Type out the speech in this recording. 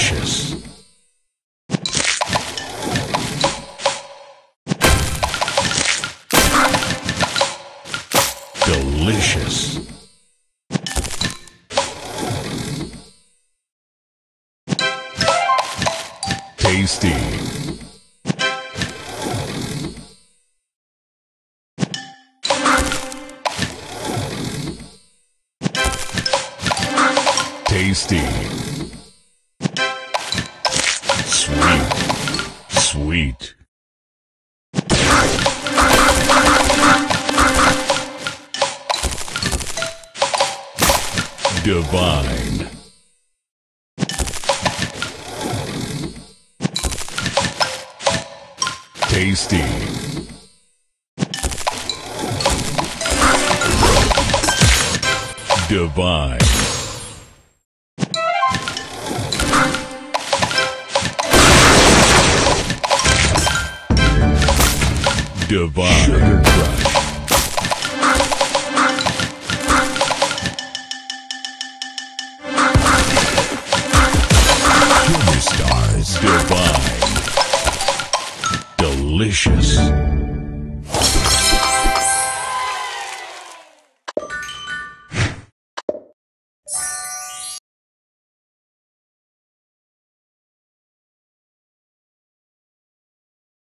delicious. Delicious. Tasty. Tasty. Sweet. Divine. Tasty. Divine. Divine. Sugar Crush. Stars. Delicious.